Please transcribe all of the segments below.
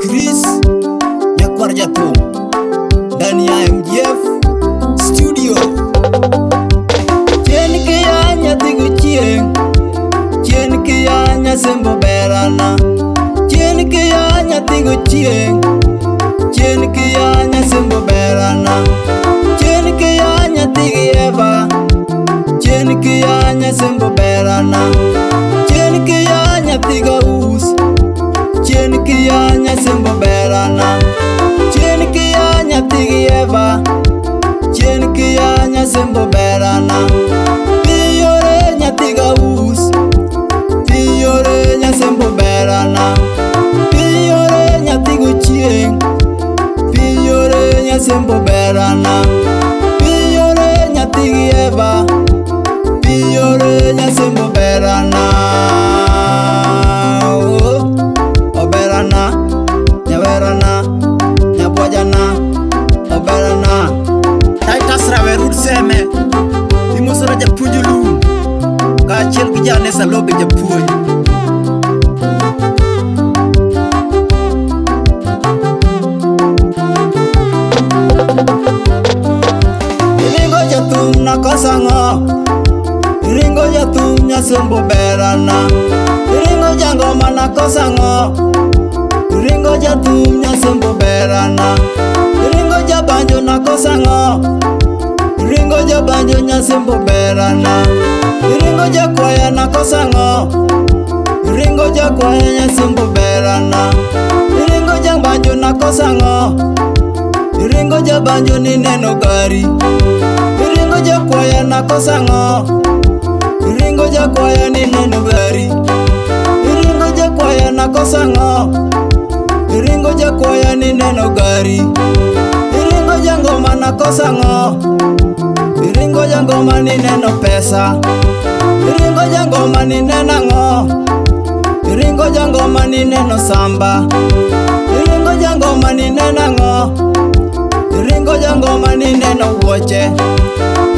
Chris Nyakwar Japon dan ya MGF Studio Chien kiyanya tiga chieng Chien kiyanya sembo berana Chien kiyanya dhigo chieng Chien kiyanya sembo berana Chien kiyanya dhigi eva Chien kiyanya sembo berana Chien kiyanya tiga us kiyanya sembo berana chien kiyanya thigi eva chien kiyanya sembo berana iyore nyathiga us iyore nyasembo berana iyore nyathigo chieng' iyore nyasembo berana achiel gi Janes Alobe japuonj Ringo jathum ya nakosa ng'o Ringo jathum nyasombo berana Ringo jangoma nakosa ng'o Ringo jathum nyasombo berana iringo jabanjo nakosa ng'o jo banjo nyasi mbuberana iringo jakwaya nakosang'o iringo jakwaya nyasi mbuberana iringo jabanjo nakosang'o iringo jabanjo nineno gari iringo jakwaya nakosang'o iringo jakwaya nineno gari iringo jakwaya nakosang'o iringo jakwaya nineno gari iringo jangoma nakosang'o jangoma ni neno pesa ringo jangoma ni neno ng'o ringo jangoma ni neno samba ringo jangoma ni neno ng'o ringo jangoma ni neno wuoche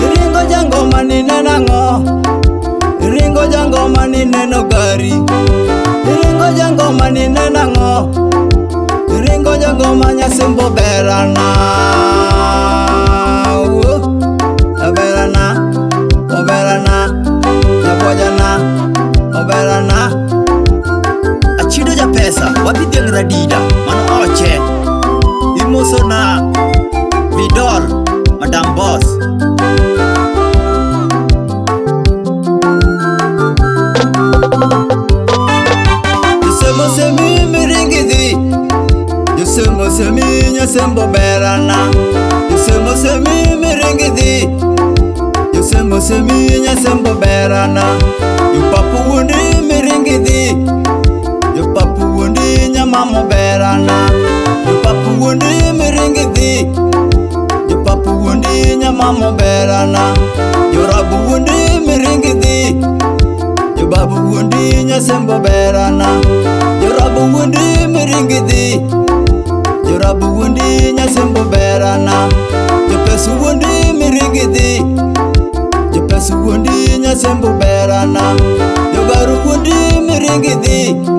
ringo jangoma ni neno ng'o ringo jangoma ni neno gari ringo jangoma ni neno ng'o ringo jangoma nyasimbo berana Madida man Imusona Vidol madam Boss Yusemo semi miringidi Yusemo semi nyasembo berana Yusemo semi miringidi Yusemo semi nyasembo berana Yupapu wuni miringidi ma moberana jopapu wuonde miringi dhik jopapu wuonde nyama moberana jorabu wuonde miringi dhik jobabu wuonde nyasembo berana jorabu wuonde miringi dhik jorabu wuonde nyasembo berana jopesu wuonde miringi dhik jopesu wuonde nyasembo berana jogaru wuonde miringi dhik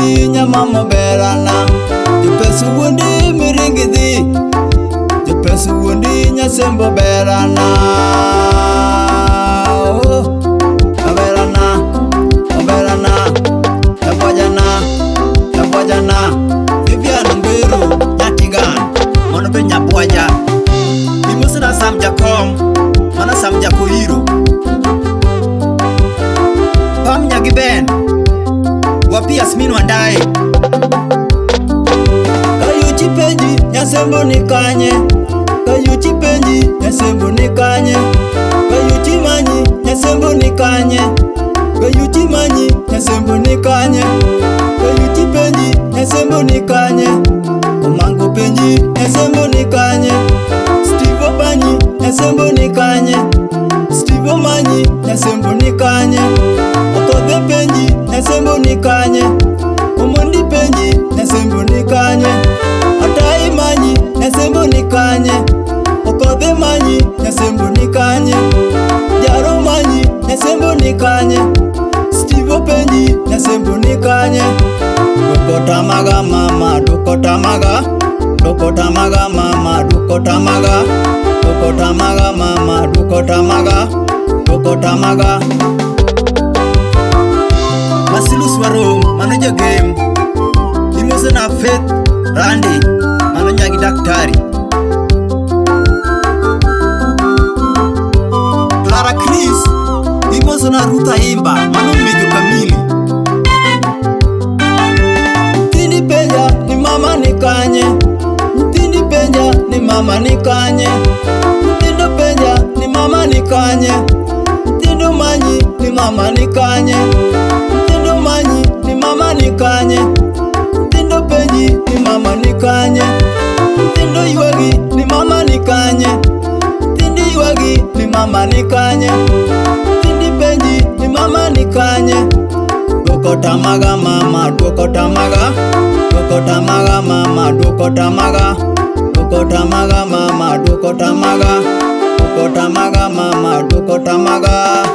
ni nyama mabera na jopesa wuonde miringi dhi jopesa wuonde nyasembo bera na asembo ni kanye kayuchi penji nyasembo ni kanye kayuchi manyi nyasembo ni kanye kayuchi manyi nyasembo ni kanye kayuchi penji nyasembo ni kanye komango penji nyasembo ni kanye stivo banyi nyasembo ni kanye stivo manyi nyasembo ni kanye otodhe penji nyasembo ni kanye Stivo banyi, nikonye Steve Openyi nikanye Dukota maga mama Dukota maga mama Dukota maga mama Dukota maga Masilu swaro manager game Imosen Faith Randy ni mama nikanye tindu penja ni mama nikanye tindu manyi ni mama nikanye tindu manyi ni mama nikanye tindu penji ni mama nikanye tindu ywagi ni mama nikanye tindu ywagi ni mama nikanye tindu penji ni mama nikanye Duko tamaga mama duko tamaga tamaga mama duko tamaga Dukotamaga mama, dukotamaga Dukotamaga mama, dukotamaga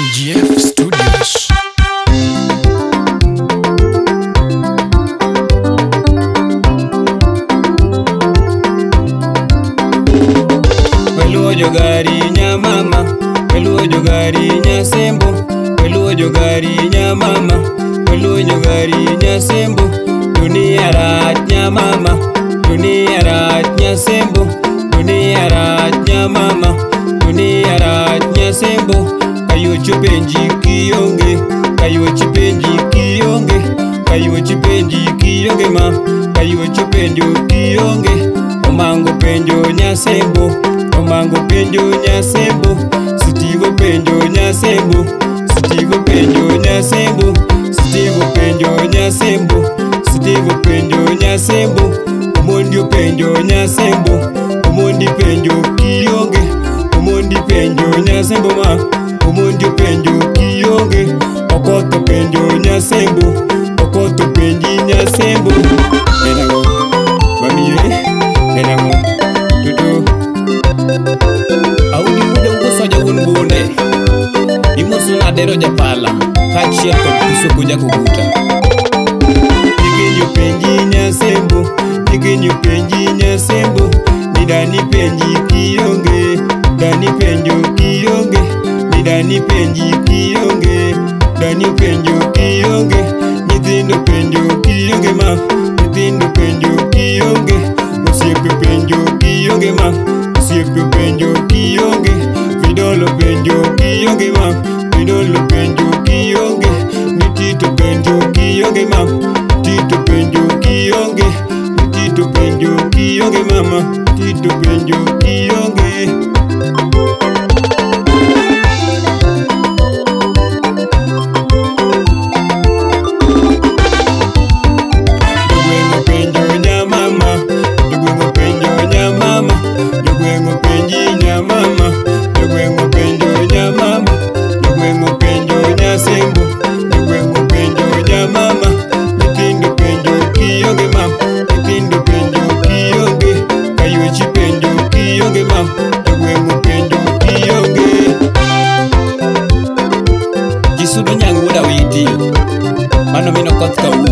MGF Studios Weluo jogarinya mama Weluo jogarinya sembo Weluo jogarinya mama Weluo jogarinya sembo dunia ratnya mama dunia ratnya sembuh dunia ratnya mama dunia ratnya sembuh kayu cipenji kiyonge kayu cipenji kiyonge kayu cipenji kiyonge ma kayu cipenjo kiyonge omango penjo nyasembu omango penjo nyasembu sitivo penjo nyasembu sitivo penjo nyasembu sitivo penjo nyasembu, sitivo penjo nyasembu. Sitivu penjo nyasembo Omondi upenjo nyasembo Omondi penjo kionge Omondi penjo nyasembo ma Omondi upenjo kionge Okoto penjo nyasembo Okoto penji nyasembo Enango, mamie Enango, tutu Audi mude mkoso jagunbune Imusu nadero japala Kachia kwa kusu kuja kukuta Enango, mamie penji nyasembo Nigenyo penji nyasembo Nida ni penji kionge Dani penjo kionge Nida ni penji kionge Dani penjo kionge you の身の価値観